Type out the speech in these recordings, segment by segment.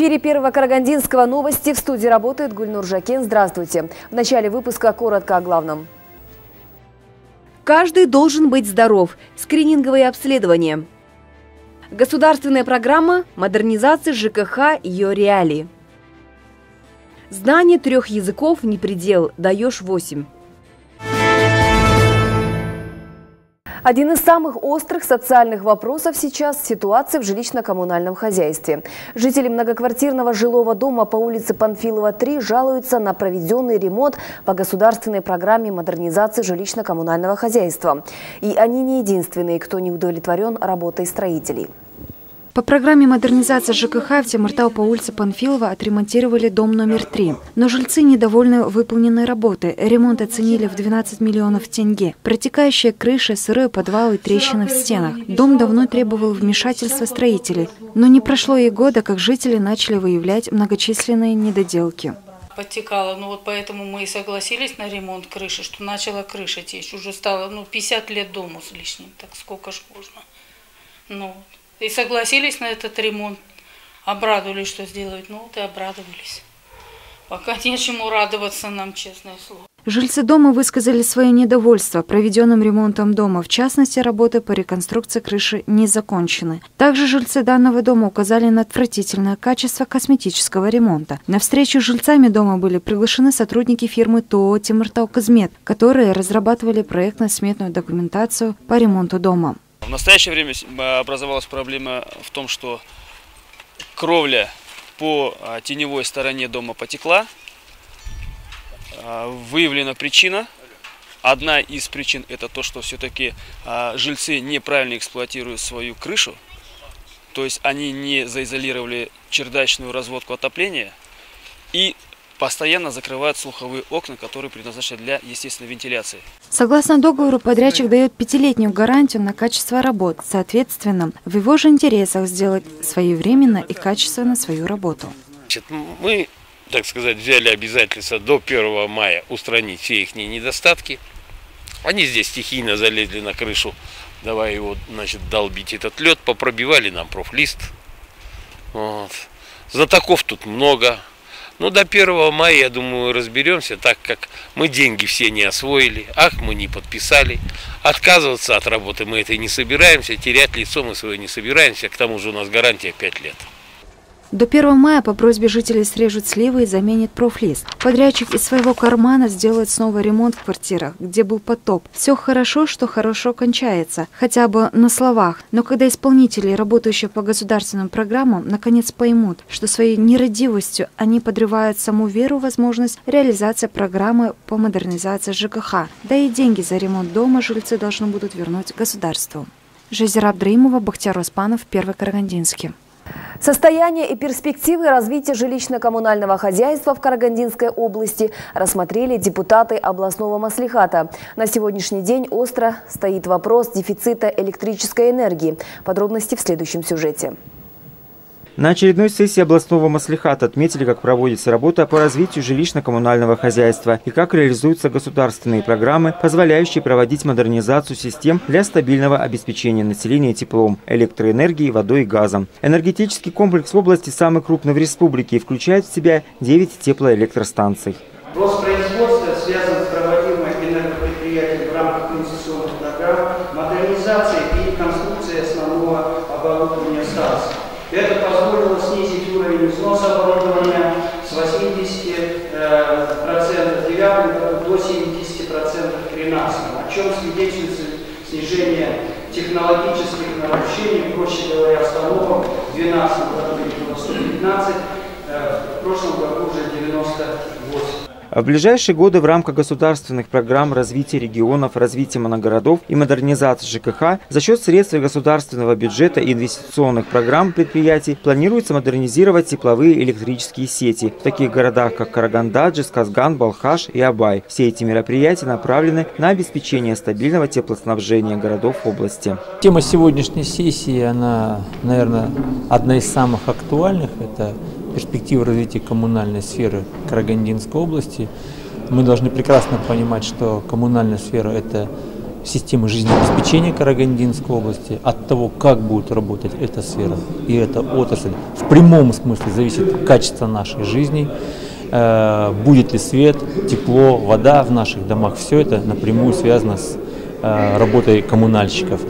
Эфире первого Карагандинского новости в студии работает Гульнур Жакен. Здравствуйте. В начале выпуска коротко о главном. Каждый должен быть здоров. Скрининговые обследования. Государственная программа модернизации ЖКХ ее реалии. Знание трех языков не предел, даешь восемь. Один из самых острых социальных вопросов сейчас – ситуация в жилищно-коммунальном хозяйстве. Жители многоквартирного жилого дома по улице Панфилова, 3 жалуются на проведенный ремонт по государственной программе модернизации жилищно-коммунального хозяйства. И они не единственные, кто не удовлетворен работой строителей. По программе модернизации ЖКХ в Темиртау по улице Панфилова отремонтировали дом номер три. Но жильцы недовольны выполненной работой. Ремонт оценили в 12 миллионов тенге. Протекающая крыша, сырой подвал и трещины в стенах. Дом давно требовал вмешательства строителей. Но не прошло и года, как жители начали выявлять многочисленные недоделки подтекала. Ну вот поэтому мы и согласились на ремонт крыши, что начала крыша течь. Уже стало ну, 50 лет дому с лишним, так сколько ж можно. Ну, и согласились на этот ремонт. Обрадовались, что сделают. Ну вот и обрадовались. Пока нечему радоваться нам, честное слово. Жильцы дома высказали свое недовольство проведенным ремонтом дома. В частности, работы по реконструкции крыши не закончены. Также жильцы данного дома указали на отвратительное качество косметического ремонта. На встречу с жильцами дома были приглашены сотрудники фирмы ТОО «Тимиртау Казмет», которые разрабатывали проектно-сметную документацию по ремонту дома. В настоящее время образовалась проблема в том, что кровля по а, теневой стороне дома потекла. А, выявлена причина. Одна из причин это то, что все-таки а, жильцы неправильно эксплуатируют свою крышу. То есть они не заизолировали чердачную разводку отопления. И постоянно закрывают слуховые окна, которые предназначены для естественной вентиляции. Согласно договору, подрядчик дает пятилетнюю гарантию на качество работ. Соответственно, в его же интересах сделать своевременно и качественно свою работу. Значит, мы, так сказать, взяли обязательство до 1 мая устранить все их недостатки. Они здесь стихийно залезли на крышу, давай его, значит, долбить этот лед, попробивали нам профлист. Вот. Знатоков тут много, ну, до 1 мая, я думаю, разберемся, так как мы деньги все не освоили, ах, мы не подписали. Отказываться от работы мы это не собираемся, терять лицо мы свое не собираемся, к тому же у нас гарантия 5 лет. До 1 мая по просьбе жителей срежут сливы и заменят профлист. Подрядчик из своего кармана сделает снова ремонт в квартирах, где был потоп. Все хорошо, что хорошо кончается, хотя бы на словах. Но когда исполнители, работающие по государственным программам, наконец поймут, что своей нерадивостью они подрывают саму веру в возможность реализации программы по модернизации ЖКХ, да и деньги за ремонт дома жильцы должны будут вернуть государству. Жизера Абдраимова, Бахтияр Оспанов, Первый Карагандинский. Состояние и перспективы развития жилищно-коммунального хозяйства в Карагандинской области рассмотрели депутаты областного маслихата. На сегодняшний день остро стоит вопрос дефицита электрической энергии. Подробности в следующем сюжете. На очередной сессии областного маслихата отметили, как проводится работа по развитию жилищно-коммунального хозяйства и как реализуются государственные программы, позволяющие проводить модернизацию систем для стабильного обеспечения населения теплом, электроэнергией, водой и газом. Энергетический комплекс в области самый крупный в республике и включает в себя 9 теплоэлектростанций. Рост производства связан с проводимой энергопредприятием в рамках конституционных программ, модернизацией и конструкцией основного оборудования станции. Это позволило снизить уровень износа оборудования с 80% э, в девятом году до 70% в 13 о чем свидетельствует снижение технологических нарушений, проще говоря, остановок в 2012 году было 115, э, в прошлом году уже 98. В ближайшие годы в рамках государственных программ развития регионов, развития моногородов и модернизации ЖКХ за счет средств государственного бюджета и инвестиционных программ предприятий планируется модернизировать тепловые электрические сети в таких городах, как Караганда, Джисказган, Балхаш и Абай. Все эти мероприятия направлены на обеспечение стабильного теплоснабжения городов области. Тема сегодняшней сессии, она, наверное, одна из самых актуальных. Это перспективы развития коммунальной сферы Карагандинской области. Мы должны прекрасно понимать, что коммунальная сфера – это системы жизнеобеспечения Карагандинской области, от того, как будет работать эта сфера и эта отрасль, в прямом смысле зависит качество нашей жизни, э, будет ли свет, тепло, вода в наших домах. Все это напрямую связано с э, работой коммунальщиков.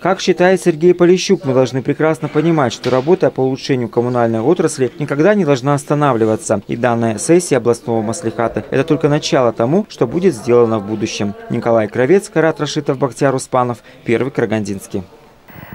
Как считает Сергей Полищук, мы должны прекрасно понимать, что работа по улучшению коммунальной отрасли никогда не должна останавливаться. И данная сессия областного маслихата – это только начало тому, что будет сделано в будущем. Николай Кровец, Карат Рашитов, Бахтияр Успанов, Первый Карагандинский.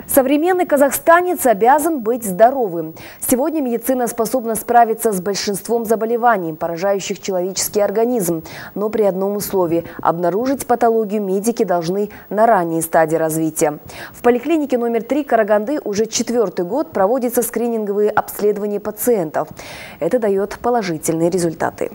Современный казахстанец обязан быть здоровым. Сегодня медицина способна справиться с большинством заболеваний, поражающих человеческий организм. Но при одном условии – обнаружить патологию медики должны на ранней стадии развития. В поликлинике номер 3 Караганды уже четвертый год проводятся скрининговые обследования пациентов. Это дает положительные результаты.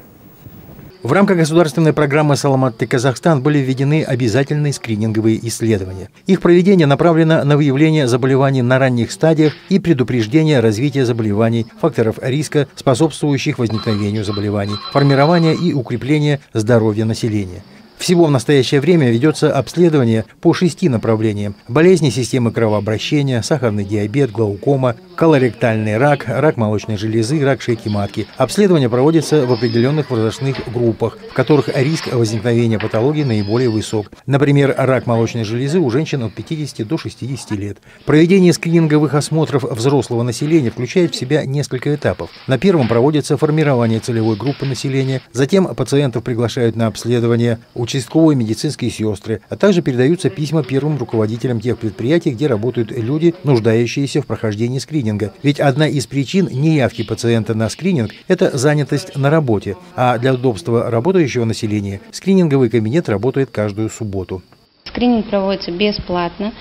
В рамках государственной программы «Саламатты Казахстан» были введены обязательные скрининговые исследования. Их проведение направлено на выявление заболеваний на ранних стадиях и предупреждение развития заболеваний, факторов риска, способствующих возникновению заболеваний, формирования и укрепления здоровья населения. Всего в настоящее время ведется обследование по шести направлениям. Болезни системы кровообращения, сахарный диабет, глаукома, колоректальный рак, рак молочной железы, рак шейки матки. Обследование проводится в определенных возрастных группах, в которых риск возникновения патологии наиболее высок. Например, рак молочной железы у женщин от 50 до 60 лет. Проведение скрининговых осмотров взрослого населения включает в себя несколько этапов. На первом проводится формирование целевой группы населения, затем пациентов приглашают на обследование участковые медицинские сестры, а также передаются письма первым руководителям тех предприятий, где работают люди, нуждающиеся в прохождении скрининга. Ведь одна из причин неявки пациента на скрининг – это занятость на работе, а для удобства работающего населения скрининговый кабинет работает каждую субботу. Скрининг проводится бесплатно.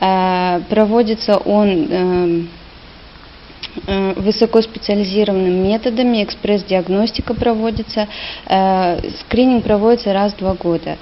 Э, проводится он эм, высокоспециализированными методами, экспресс-диагностика проводится, э, скрининг проводится раз в два года.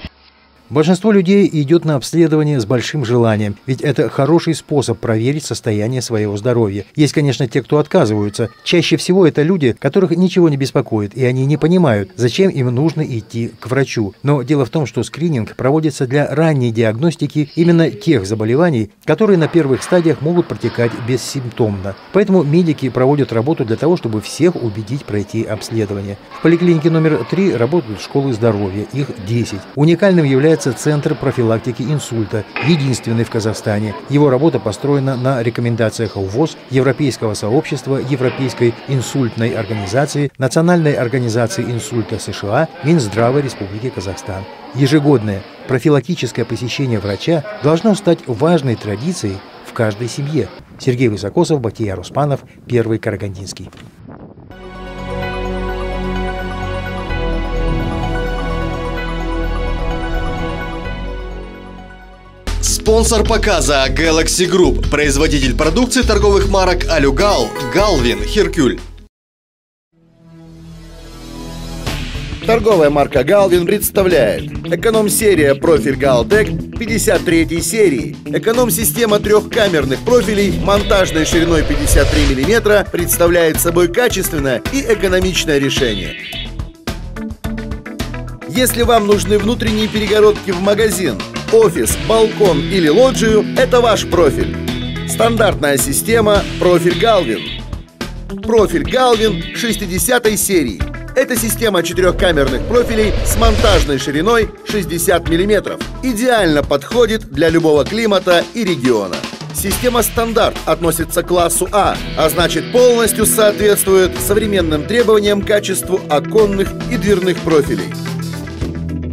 Большинство людей идет на обследование с большим желанием, ведь это хороший способ проверить состояние своего здоровья. Есть, конечно, те, кто отказываются. Чаще всего это люди, которых ничего не беспокоит, и они не понимают, зачем им нужно идти к врачу. Но дело в том, что скрининг проводится для ранней диагностики именно тех заболеваний, которые на первых стадиях могут протекать бессимптомно. Поэтому медики проводят работу для того, чтобы всех убедить пройти обследование. В поликлинике номер 3 работают школы здоровья, их 10. Уникальным является Центр профилактики инсульта, единственный в Казахстане. Его работа построена на рекомендациях ВОЗ, Европейского сообщества, Европейской инсультной организации, Национальной организации инсульта США, Минздрава Республики Казахстан. Ежегодное профилактическое посещение врача должно стать важной традицией в каждой семье. Сергей Высокосов, Батия Руспанов, Первый Карагандинский. Спонсор показа Galaxy Group, производитель продукции торговых марок Алюгал, Галвин, Херкюль. Торговая марка Галвин представляет Эконом-серия профиль Галтек 53 серии Эконом-система трехкамерных профилей монтажной шириной 53 мм представляет собой качественное и экономичное решение. Если вам нужны внутренние перегородки в магазин, офис, балкон или лоджию – это ваш профиль. Стандартная система «Профиль Галвин». Профиль Галвин 60 серии. Это система четырехкамерных профилей с монтажной шириной 60 мм. Идеально подходит для любого климата и региона. Система стандарт относится к классу А, а значит полностью соответствует современным требованиям качеству оконных и дверных профилей.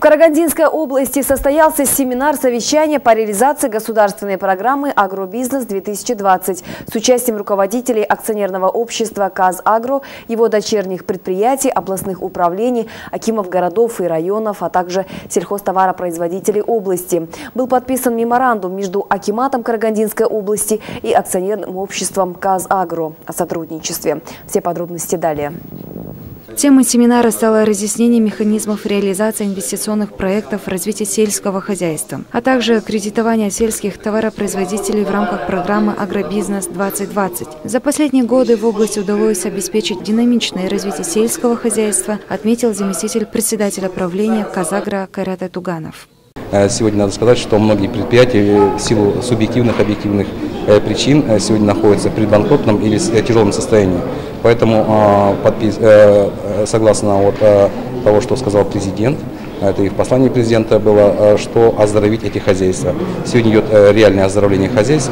В Карагандинской области состоялся семинар совещания по реализации государственной программы «Агробизнес-2020» с участием руководителей акционерного общества «Казагро», его дочерних предприятий, областных управлений, акимов городов и районов, а также сельхозтоваропроизводителей области. Был подписан меморандум между Акиматом Карагандинской области и акционерным обществом «Казагро» о сотрудничестве. Все подробности далее. Темой семинара стало разъяснение механизмов реализации инвестиционных проектов развития сельского хозяйства, а также кредитование сельских товаропроизводителей в рамках программы «Агробизнес-2020». За последние годы в области удалось обеспечить динамичное развитие сельского хозяйства, отметил заместитель председателя правления «Казагра» Карата Туганов. Э, сегодня надо сказать, что многие предприятия в силу субъективных, объективных э, причин э, сегодня находятся в предбанкротном или тяжелом состоянии. Поэтому, а, подпис, согласно вот того, что сказал президент, это и в послании президента было, что оздоровить эти хозяйства. Сегодня идет реальное оздоровление хозяйств.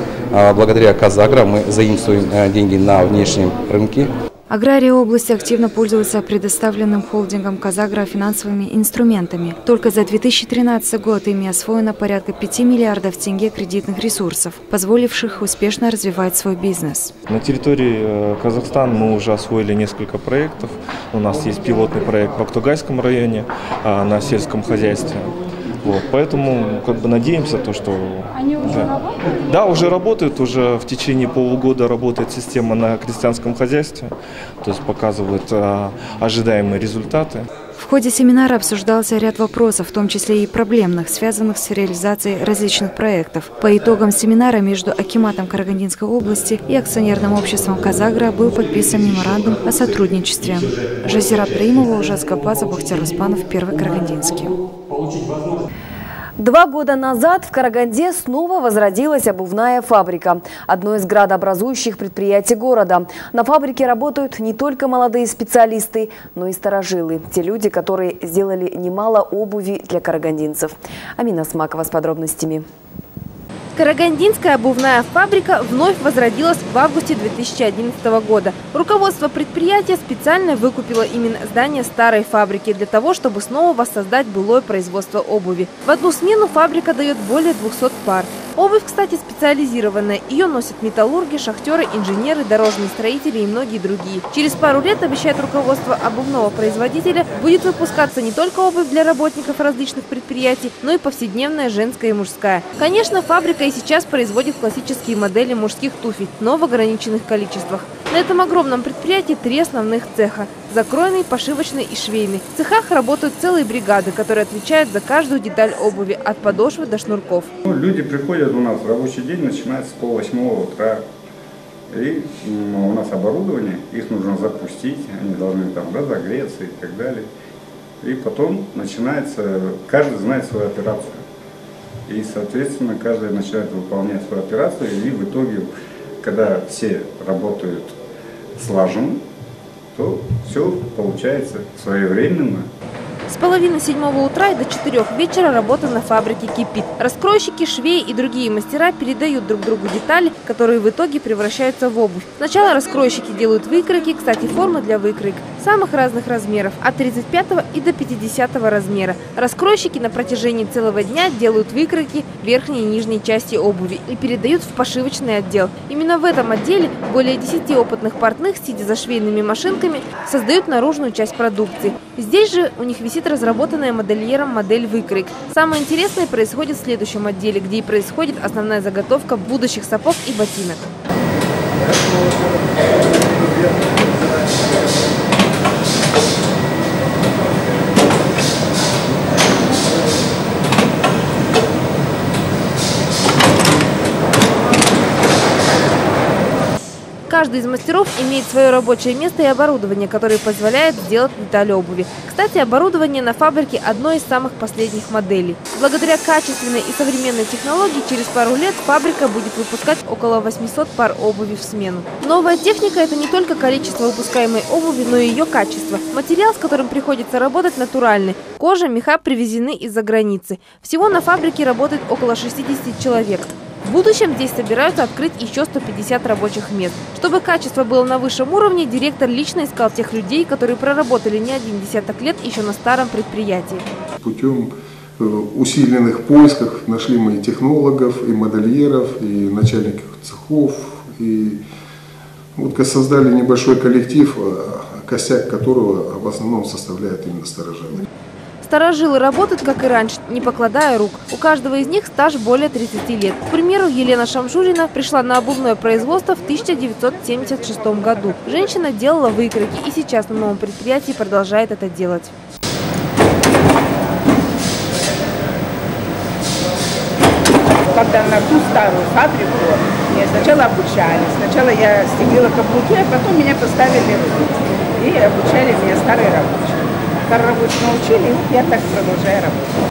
Благодаря Казагра мы заимствуем деньги на внешнем рынке. Аграрии области активно пользуются предоставленным холдингом «Казагро» финансовыми инструментами. Только за 2013 год ими освоено порядка 5 миллиардов тенге кредитных ресурсов, позволивших успешно развивать свой бизнес. На территории э, Казахстана мы уже освоили несколько проектов. У нас есть пилотный проект в Актугайском районе а, на сельском хозяйстве. Вот, поэтому как бы надеемся, то, что... Они уже да. работают? Да, уже работают, уже в течение полугода работает система на крестьянском хозяйстве, то есть показывает а, ожидаемые результаты. В ходе семинара обсуждался ряд вопросов, в том числе и проблемных, связанных с реализацией различных проектов. По итогам семинара между Акиматом Карагандинской области и акционерным обществом «Казагра» был подписан меморандум о сотрудничестве. Жазира Троимова, Ужас Габазов, Бахтияр Успанов, Первый Карагандинский. Два года назад в Караганде снова возродилась обувная фабрика. Одно из градообразующих предприятий города. На фабрике работают не только молодые специалисты, но и старожилы. Те люди, которые сделали немало обуви для карагандинцев. Амина Смакова с подробностями. Карагандинская обувная фабрика вновь возродилась в августе 2011 года. Руководство предприятия специально выкупило именно здание старой фабрики для того, чтобы снова воссоздать былое производство обуви. В одну смену фабрика дает более 200 пар. Обувь, кстати, специализированная. Ее носят металлурги, шахтеры, инженеры, дорожные строители и многие другие. Через пару лет, обещает руководство обувного производителя, будет выпускаться не только обувь для работников различных предприятий, но и повседневная женская и мужская. Конечно, фабрика и сейчас производит классические модели мужских туфель, но в ограниченных количествах. На этом огромном предприятии три основных цеха – закройный, пошивочный и швейный. В цехах работают целые бригады, которые отвечают за каждую деталь обуви, от подошвы до шнурков. Ну, люди приходят у нас, рабочий день начинается с пол восьмого утра. И у нас оборудование, их нужно запустить, они должны там разогреться и так далее. И потом начинается, каждый знает свою операцию. И, соответственно, каждый начинает выполнять свою операцию, и в итоге, когда все работают слаженно, то все получается своевременно. С половины седьмого утра и до четырех вечера работа на фабрике кипит. Раскройщики, швеи и другие мастера передают друг другу детали, которые в итоге превращаются в обувь. Сначала раскройщики делают выкройки, кстати, формы для выкроек, самых разных размеров, от 35 и до 50 размера. Раскройщики на протяжении целого дня делают выкройки верхней и нижней части обуви и передают в пошивочный отдел. Именно в этом отделе более 10 опытных портных, сидя за швейными машинками, создают наружную часть продукции. Здесь же у них висит разработанная модельером модель выкройк. Самое интересное происходит в следующем отделе, где и происходит основная заготовка будущих сапог и ботинок. Каждый из мастеров имеет свое рабочее место и оборудование, которое позволяет сделать детали обуви. Кстати, оборудование на фабрике одно из самых последних моделей. Благодаря качественной и современной технологии через пару лет фабрика будет выпускать около 800 пар обуви в смену. Новая техника – это не только количество выпускаемой обуви, но и ее качество. Материал, с которым приходится работать, натуральный. Кожа, меха привезены из-за границы. Всего на фабрике работает около 60 человек. В будущем здесь собираются открыть еще 150 рабочих мест. Чтобы качество было на высшем уровне, директор лично искал тех людей, которые проработали не один десяток лет еще на старом предприятии. путем э, усиленных поисков нашли мы и технологов, и модельеров, и начальников цехов, и вот создали небольшой коллектив, а косяк которого в основном составляет именно старожилы. Старожилы работают, как и раньше, не покладая рук. У каждого из них стаж более 30 лет. К примеру, Елена Шамшурина пришла на обувное производство в 1976 году. Женщина делала выкройки и сейчас на новом предприятии продолжает это делать. Когда на ту старую фабрику меня сначала обучали. Сначала я стелила каблуки, а потом меня поставили и обучали меня старые рабочие рабочие научили, и я так продолжаю работать.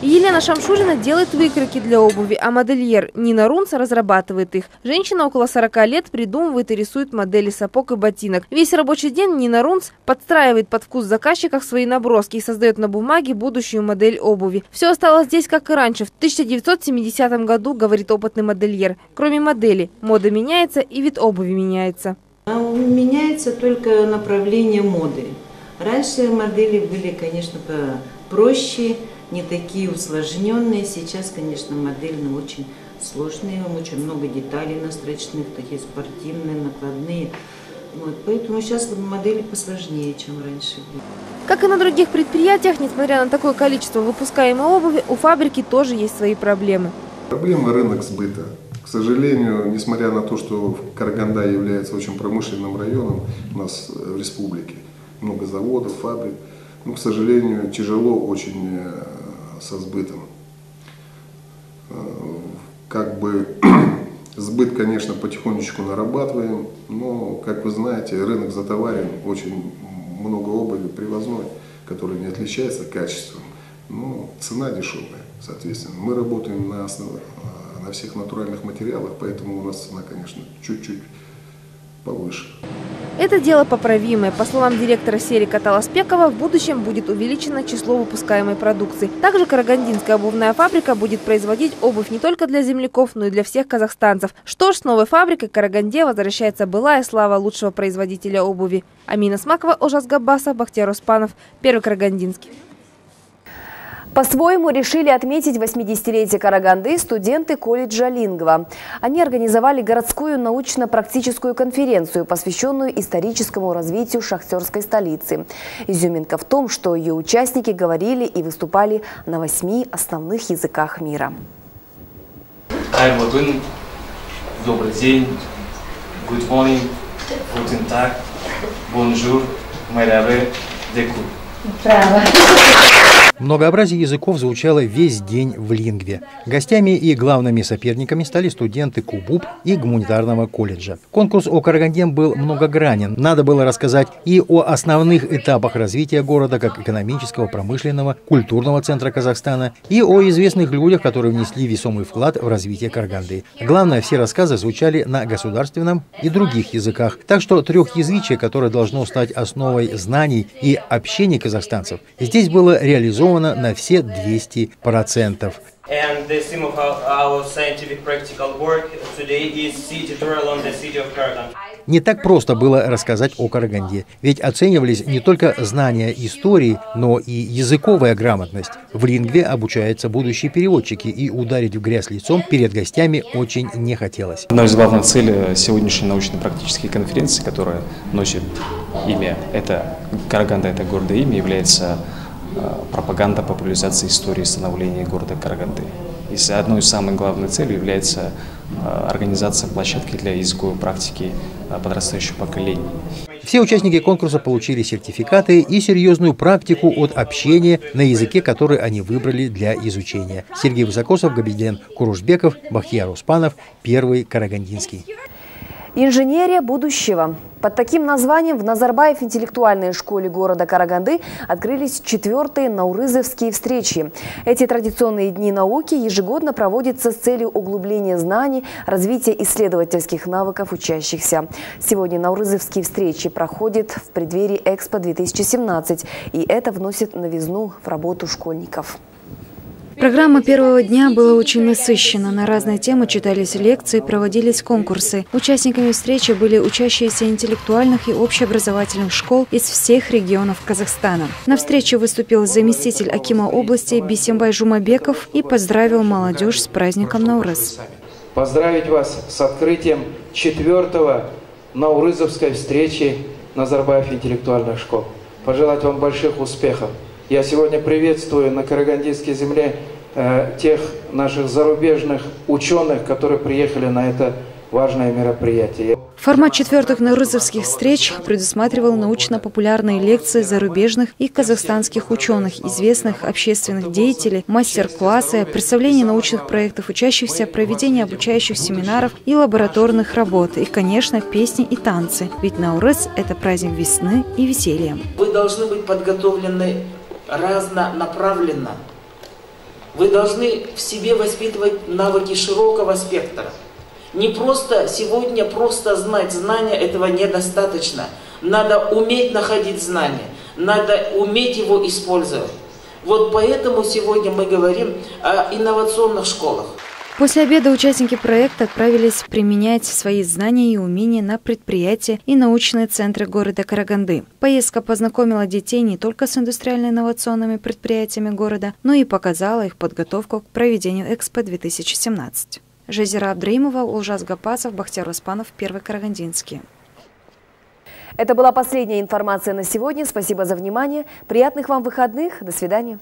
Елена Шамшурина делает выкройки для обуви, а модельер Нина Рунца разрабатывает их. Женщина около 40 лет придумывает и рисует модели сапог и ботинок. Весь рабочий день Нина Рунц подстраивает под вкус заказчиков свои наброски и создает на бумаге будущую модель обуви. Все осталось здесь, как и раньше, в 1970 году, говорит опытный модельер. Кроме модели, мода меняется и вид обуви меняется. А меняется только направление моды. Раньше модели были, конечно, проще, не такие усложненные. Сейчас, конечно, модели очень сложные, очень много деталей настрочных, такие спортивные, накладные. Вот, поэтому сейчас модели посложнее, чем раньше были. Как и на других предприятиях, несмотря на такое количество выпускаемой обуви, у фабрики тоже есть свои проблемы. Проблема рынок сбыта. К сожалению, несмотря на то, что Караганда является очень промышленным районом у нас в республике, много заводов, фабрик. Но, к сожалению, тяжело очень э, со сбытом. Э, как бы сбыт, конечно, потихонечку нарабатываем, но, как вы знаете, рынок затоварен, очень много обуви привозной, которая не отличается качеством, но цена дешевая, соответственно. Мы работаем на, основ... Э, на всех натуральных материалах, поэтому у нас цена, конечно, чуть-чуть повыше. Это дело поправимое. По словам директора серии Каталаспекова, в будущем будет увеличено число выпускаемой продукции. Также Карагандинская обувная фабрика будет производить обувь не только для земляков, но и для всех казахстанцев. Что ж, с новой фабрикой Караганде возвращается былая слава лучшего производителя обуви. Амина Смакова, Ожас Габбасов, Бахтияр Успанов, Первый Карагандинский. По-своему решили отметить 80-летие Караганды студенты колледжа Лингва. Они организовали городскую научно-практическую конференцию, посвященную историческому развитию шахтерской столицы. Изюминка в том, что ее участники говорили и выступали на восьми основных языках мира. Добрый день, good morning, guten tag, bonjour, мерабе, деку. Право. Многообразие языков звучало весь день в Лингве. Гостями и главными соперниками стали студенты КУБУП и гуманитарного колледжа. Конкурс о Караганде был многогранен. Надо было рассказать и о основных этапах развития города как экономического, промышленного, культурного центра Казахстана, и о известных людях, которые внесли весомый вклад в развитие Караганды. Главное, все рассказы звучали на государственном и других языках. Так что трехязычие, которое должно стать основой знаний и общения казахстанцев, здесь было реализовано на все 200%. And the theme of our scientific practical work today is city tour along the city of Karagan. Не так просто было рассказать о Караганде, ведь оценивались не только знания истории, но и языковая грамотность. В лингве обучаются будущие переводчики, и ударить в грязь лицом перед гостями очень не хотелось. Одна из главных целей сегодняшней научно-практической конференции, которая носит имя, это Караганда, это гордое имя, является Э, пропаганда популяризации истории становления города Караганды. И одной из самых главных целей является э, организация площадки для языковой практики подрастающего поколения. Все участники конкурса получили сертификаты и серьезную практику от общения на языке, который они выбрали для изучения. Сергей Высокосов, Габиден Курушбеков, Бахьяр Успанов, Первый Карагандинский. Инженерия будущего. Под таким названием в Назарбаев интеллектуальной школе города Караганды открылись четвертые наурызовские встречи. Эти традиционные дни науки ежегодно проводятся с целью углубления знаний, развития исследовательских навыков учащихся. Сегодня наурызовские встречи проходят в преддверии Экспо 2017, и это вносит новизну в работу школьников. Программа первого дня была очень насыщена. На разные темы читались лекции, проводились конкурсы. Участниками встречи были учащиеся интеллектуальных и общеобразовательных школ из всех регионов Казахстана. На встрече выступил заместитель Акима области Бисембай Жумабеков и поздравил молодежь с праздником Наурыз. Поздравить вас с открытием четвертого Наурызовской встречи Назарбаев интеллектуальных школ. Пожелать вам больших успехов. Я сегодня приветствую на Карагандинской земле э, тех наших зарубежных ученых, которые приехали на это важное мероприятие. Формат четвертых нарызовских встреч предусматривал научно-популярные лекции зарубежных и казахстанских ученых, известных общественных деятелей, мастер-классы, представление научных проектов учащихся, проведение обучающих семинаров и лабораторных работ, и, конечно, песни и танцы. Ведь Наурыз – это праздник весны и веселья. Вы должны быть подготовлены разнонаправленно. Вы должны в себе воспитывать навыки широкого спектра. Не просто сегодня просто знать знания, этого недостаточно. Надо уметь находить знания, надо уметь его использовать. Вот поэтому сегодня мы говорим о инновационных школах. После обеда участники проекта отправились применять свои знания и умения на предприятия и научные центры города Караганды. Поездка познакомила детей не только с индустриально-инновационными предприятиями города, но и показала их подготовку к проведению Экспо-2017. Жазира Абдраимова, Улжас Гапасов, Бахтияр Успанов, Первый Карагандинский. Это была последняя информация на сегодня. Спасибо за внимание. Приятных вам выходных. До свидания.